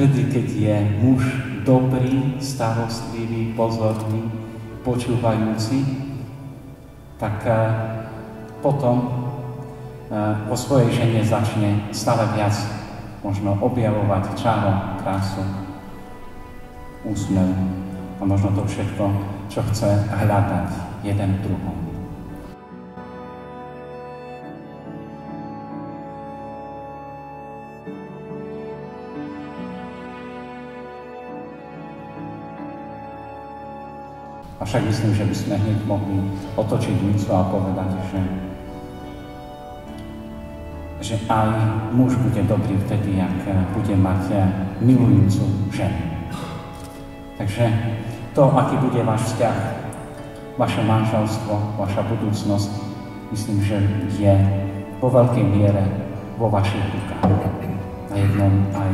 vtedy, keď je muž dobrý, starostlivý, pozorný, počúvajúci, tak eh, potom po eh, svojej žene začne stále viac možno objavovať čaro, krásu, úsmev a možno to všetko, čo chce hľadať jeden v druhom. A však myslím, že by sme hneď mohli otočiť mysl a povedať, že, že aj muž bude dobrý vtedy, ak bude mať milujúcu ženu. Takže to, aký bude váš vzťah, vaše manželstvo, vaša budúcnosť, myslím, že je vo veľkej miere vo vašich rukách. Na jednom aj